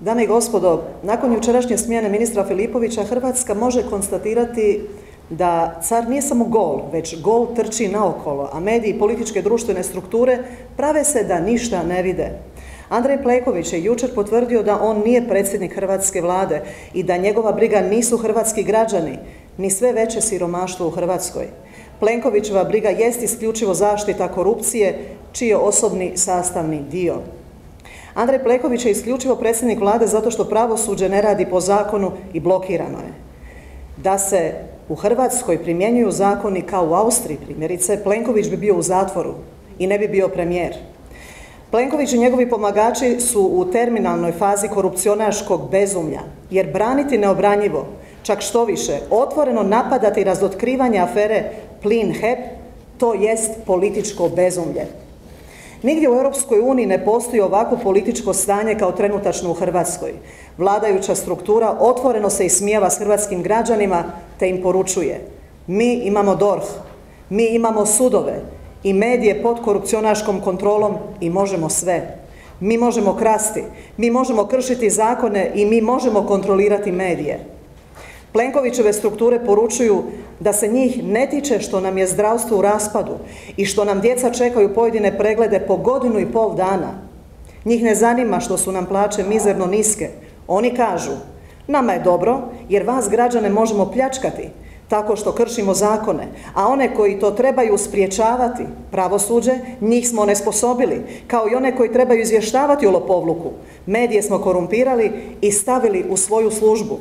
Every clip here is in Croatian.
Dame i gospodo, nakon jučerašnje smjene ministra Filipovića, Hrvatska može konstatirati da car nije samo gol, već gol trči naokolo, a mediji i političke društvene strukture prave se da ništa ne vide. Andrej Pleković je jučer potvrdio da on nije predsjednik hrvatske vlade i da njegova briga nisu hrvatski građani, ni sve veće siromaštvo u Hrvatskoj. Plenkovićeva briga jest isključivo zaštita korupcije, čiji je osobni sastavni dio. Andrej Pleković je isključivo predsjednik vlade zato što pravosuđe ne radi po zakonu i blokirano je. Da se u Hrvatskoj primjenjuju zakoni kao u Austriji, primjerice, Plenković bi bio u zatvoru i ne bi bio premijer. Plenković i njegovi pomagači su u terminalnoj fazi korupcionaškog bezumlja, jer braniti neobranjivo, čak što više, otvoreno napadati razotkrivanje afere Plin HEP, to jest političko bezumlje. Nigdje u Europskoj uniji ne postoji ovako političko stanje kao trenutačno u Hrvatskoj. Vladajuća struktura otvoreno se ismijava s hrvatskim građanima te im poručuje mi imamo DORH, mi imamo sudove i medije pod korupcionaškom kontrolom i možemo sve. Mi možemo krasti, mi možemo kršiti zakone i mi možemo kontrolirati medije. Plenkovićeve strukture poručuju da se njih ne tiče što nam je zdravstvo u raspadu i što nam djeca čekaju pojedine preglede po godinu i pol dana. Njih ne zanima što su nam plaće mizerno niske. Oni kažu, nama je dobro jer vas građane možemo pljačkati tako što kršimo zakone, a one koji to trebaju spriječavati, pravosuđe, njih smo nesposobili, kao i one koji trebaju izvještavati o lopovluku. Medije smo korumpirali i stavili u svoju službu.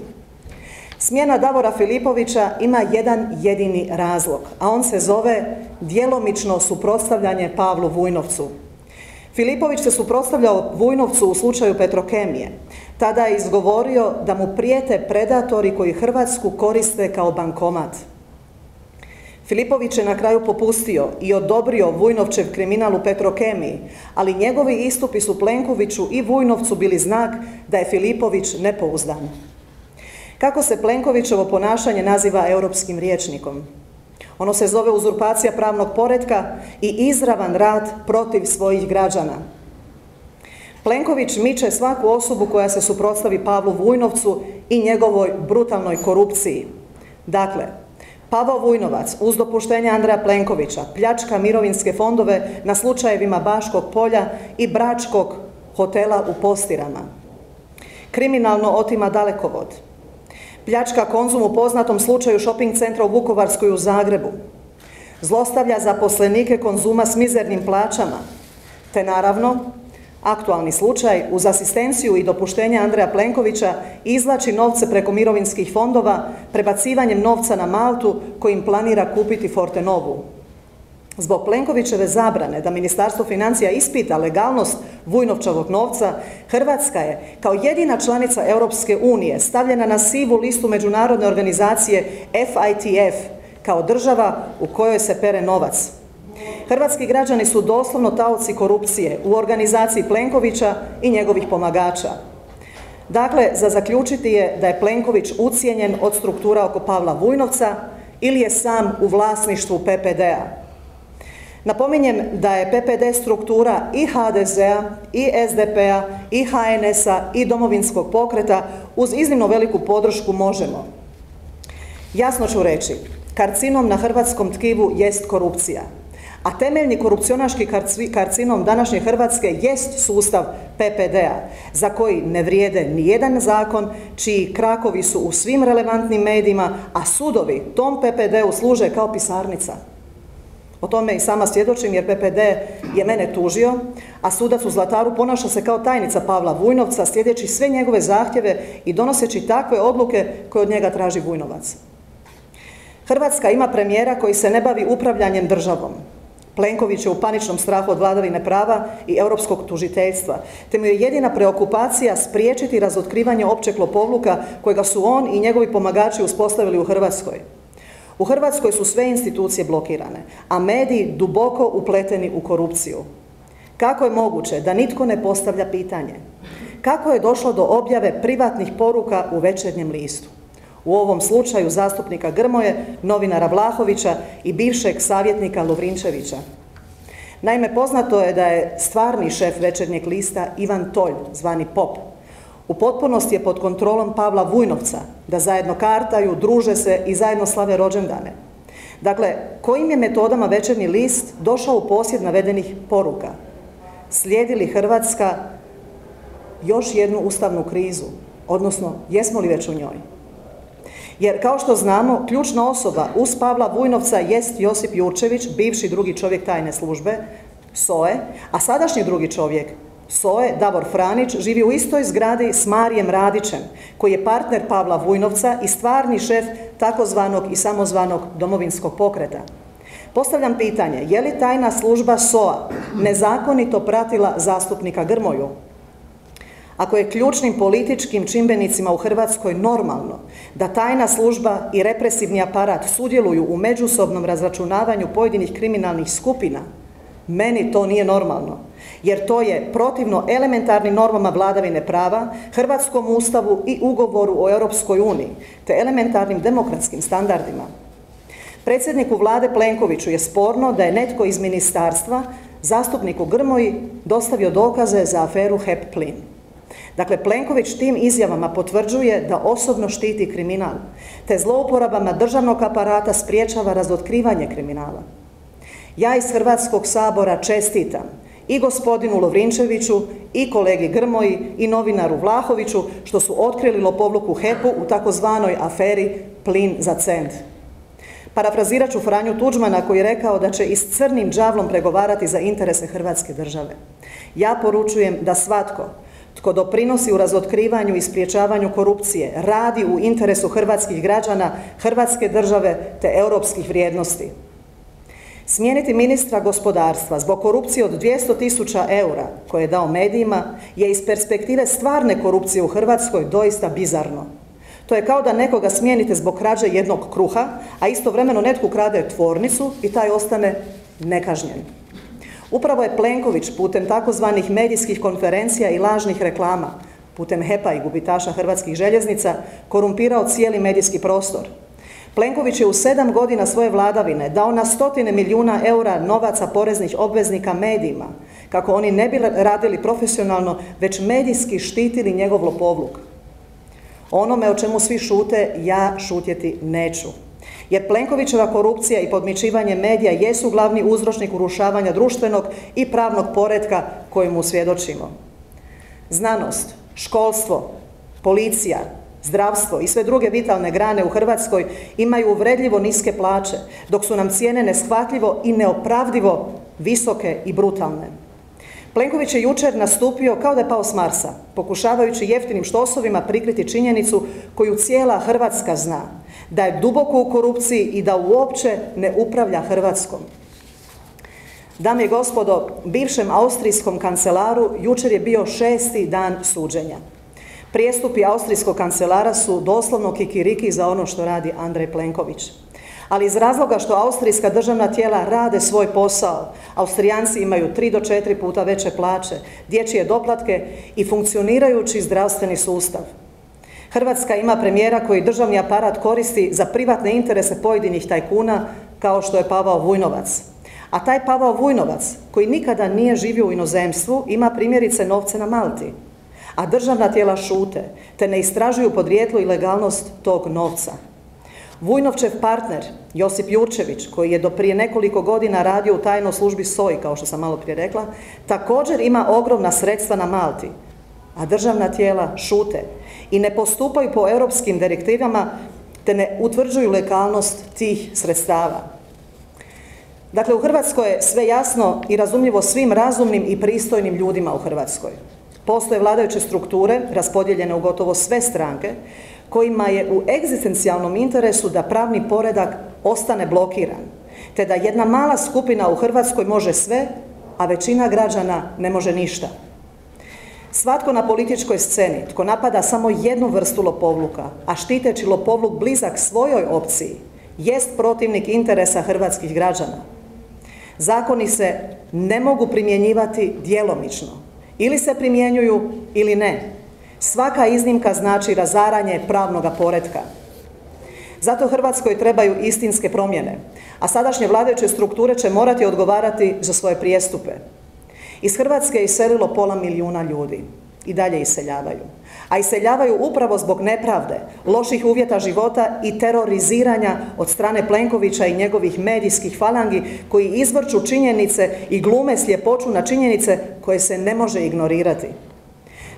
Smjena Davora Filipovića ima jedan jedini razlog, a on se zove djelomično suprotstavljanje Pavlu Vujnovcu. Filipović se suprotstavljao Vujnovcu u slučaju Petrokemije. Tada je izgovorio da mu prijete predatori koji Hrvatsku koriste kao bankomat. Filipović je na kraju popustio i odobrio Vujnovčev kriminal u Petrokemiji, ali njegovi istupi su Plenkoviću i Vujnovcu bili znak da je Filipović nepouzdan. Kako se Plenkovićevo ponašanje naziva europskim riječnikom? Ono se zove uzurpacija pravnog poretka i izravan rad protiv svojih građana. Plenković miče svaku osobu koja se suprotstavi Pavlu Vujnovcu i njegovoj brutalnoj korupciji. Dakle, Pavao Vujnovac uz dopuštenje Andreja Plenkovića pljačka mirovinske fondove na slučajevima Baškog polja i Bračkog hotela u Postirama. Kriminalno otima dalekovod pljačka Konzum u poznatom slučaju shopping centra u Vukovarskoj u Zagrebu, zlostavlja zaposlenike Konzuma s mizernim plaćama, te naravno, aktualni slučaj uz asistenciju i dopuštenje Andreja Plenkovića izlači novce preko mirovinskih fondova prebacivanjem novca na Maltu kojim planira kupiti Fortenovu. Zbog Plenkovićeve zabrane da Ministarstvo financija ispita legalnost Vujnovčevog novca, Hrvatska je kao jedina članica Europske unije stavljena na sivu listu međunarodne organizacije FITF kao država u kojoj se pere novac. Hrvatski građani su doslovno taoci korupcije u organizaciji Plenkovića i njegovih pomagača. Dakle, za zaključiti je da je Plenković ucijenjen od struktura oko Pavla Vujnovca ili je sam u vlasništvu PPD-a. Napominjem da je PPD struktura i HDZ-a, i SDP-a, i HNS-a, i domovinskog pokreta uz iznimno veliku podršku možemo. Jasno ću reći, karcinom na hrvatskom tkivu jest korupcija. A temeljni korupcionaški karcinom današnje Hrvatske jest sustav PPD-a, za koji ne vrijede ni jedan zakon, čiji krakovi su u svim relevantnim medijima, a sudovi tom PPD-u služe kao pisarnica. O tome i sama svjedočim jer PPD je mene tužio, a sudac u Zlataru ponaša se kao tajnica Pavla Vujnovca sljedeći sve njegove zahtjeve i donoseći takve odluke koje od njega traži Vujnovac. Hrvatska ima premijera koji se ne bavi upravljanjem državom. Plenković je u paničnom strahu od vladavine prava i europskog tužiteljstva, te mu je jedina preokupacija spriječiti razotkrivanje općeg lopovluka kojega su on i njegovi pomagači uspostavili u Hrvatskoj. U Hrvatskoj su sve institucije blokirane, a mediji duboko upleteni u korupciju. Kako je moguće da nitko ne postavlja pitanje? Kako je došlo do objave privatnih poruka u večernjem listu? U ovom slučaju zastupnika Grmoje, novinara Vlahovića i bivšeg savjetnika Lovrinčevića. Naime, poznato je da je stvarni šef večernjeg lista Ivan Tolj, zvani Pop, u potpunosti je pod kontrolom Pavla Vujnovca, da zajedno kartaju, druže se i zajedno slave rođendane. Dakle, kojim je metodama večernji list došao u posjed navedenih poruka? Slijedi li Hrvatska još jednu ustavnu krizu? Odnosno, jesmo li već u njoj? Jer, kao što znamo, ključna osoba uz Pavla Vujnovca jest Josip Jurčević, bivši drugi čovjek tajne službe, SOE, a sadašnji drugi čovjek, SOE, Davor Franić, živi u istoj zgradi s Marijem Radićem, koji je partner Pavla Vujnovca i stvarni šef takozvanog i samozvanog domovinskog pokreta. Postavljam pitanje, je li tajna služba SOA nezakonito pratila zastupnika Grmoju? Ako je ključnim političkim čimbenicima u Hrvatskoj normalno da tajna služba i represivni aparat sudjeluju u međusobnom razračunavanju pojedinih kriminalnih skupina, meni to nije normalno, jer to je protivno elementarnim normama vladavine prava, Hrvatskom ustavu i ugovoru o Europskoj uniji, te elementarnim demokratskim standardima. Predsjedniku vlade Plenkoviću je sporno da je netko iz ministarstva zastupniku Grmoji dostavio dokaze za aferu HEP plin. Dakle, Plenković tim izjavama potvrđuje da osobno štiti kriminal, te zlouporabama državnog aparata spriječava razotkrivanje kriminala. Ja iz Hrvatskog sabora čestitam i gospodinu Lovrinčeviću i kolegi Grmoji i novinaru Vlahoviću što su otkrili lopovluku HEP-u u takozvanoj aferi plin za cent. Parafrazirat ću Franju Tuđmana koji je rekao da će i s crnim đavlom pregovarati za interese Hrvatske države. Ja poručujem da svatko tko doprinosi u razotkrivanju i spriječavanju korupcije, radi u interesu hrvatskih građana, Hrvatske države te europskih vrijednosti. Smijeniti ministra gospodarstva zbog korupcije od 200 tisuća eura koje je dao medijima je iz perspektive stvarne korupcije u Hrvatskoj doista bizarno. To je kao da nekoga smijenite zbog krađe jednog kruha, a istovremeno netko krade tvornicu i taj ostane nekažnjen. Upravo je Plenković putem takozvanih medijskih konferencija i lažnih reklama, putem HEPA i gubitaša hrvatskih željeznica, korumpirao cijeli medijski prostor. Plenković je u sedam godina svoje vladavine dao na stotine milijuna eura novaca poreznih obveznika medijima, kako oni ne bi radili profesionalno, već medijski štitili njegov lopovluk. Onome o čemu svi šute, ja šutjeti neću. Jer Plenkovićeva korupcija i podmičivanje medija jesu glavni uzročnik urušavanja društvenog i pravnog poretka kojemu svjedočimo. Znanost, školstvo, policija, zdravstvo i sve druge vitalne grane u Hrvatskoj imaju uvredljivo niske plaće, dok su nam cijene neshvatljivo i neopravdivo visoke i brutalne. Plenković je jučer nastupio kao da je pao s Marsa, pokušavajući jeftinim štosovima prikriti činjenicu koju cijela Hrvatska zna, da je duboko u korupciji i da uopće ne upravlja Hrvatskom. Dame i gospodo, bivšem austrijskom kancelaru jučer je bio šesti dan suđenja. Prijestupi austrijskog kancelara su doslovno kikiriki za ono što radi Andrej Plenković. Ali iz razloga što austrijska državna tijela rade svoj posao, Austrijanci imaju tri do četiri puta veće plaće, dječje doplatke i funkcionirajući zdravstveni sustav. Hrvatska ima premijera koji državni aparat koristi za privatne interese pojedinih tajkuna kao što je Pavao Vujnovac. A taj Pavao Vujnovac, koji nikada nije živio u inozemstvu, ima primjerice novce na Malti. A državna tijela šute, te ne istražuju podrijetlo i legalnost tog novca. Vujnovčev partner, Josip Jurčević, koji je do prije nekoliko godina radio u tajnoj službi SOI, kao što sam malo prije rekla, također ima ogromna sredstva na Malti, a državna tijela šute i ne postupaju po europskim direktivama te ne utvrđuju legalnost tih sredstava. Dakle, u Hrvatskoj je sve jasno i razumljivo svim razumnim i pristojnim ljudima u Hrvatskoj. Postoje vladajuće strukture, raspodijeljene u gotovo sve stranke, kojima je u egzistencijalnom interesu da pravni poredak ostane blokiran, te da jedna mala skupina u Hrvatskoj može sve, a većina građana ne može ništa. Svatko na političkoj sceni, tko napada samo jednu vrstu lopovluka, a štiteći lopovluk blizak svojoj opciji, jest protivnik interesa hrvatskih građana. Zakoni se ne mogu primjenjivati djelomično. Ili se primjenjuju ili ne. Svaka iznimka znači razaranje pravnoga poretka. Zato Hrvatskoj trebaju istinske promjene, a sadašnje vladajuće strukture će morati odgovarati za svoje prijestupe. Iz Hrvatske je iselilo pola milijuna ljudi. I dalje iseljavaju. A iseljavaju upravo zbog nepravde, loših uvjeta života i teroriziranja od strane Plenkovića i njegovih medijskih falangi koji izvrću činjenice i glume sljepoću na činjenice koje se ne može ignorirati.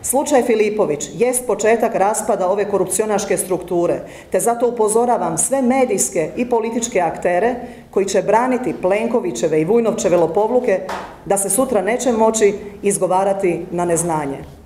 Slučaj Filipović jest početak raspada ove korupcionaške strukture, te zato upozoravam sve medijske i političke aktere koji će braniti Plenkovićeve i Vujnovčeve lopovluke da se sutra neće moći izgovarati na neznanje.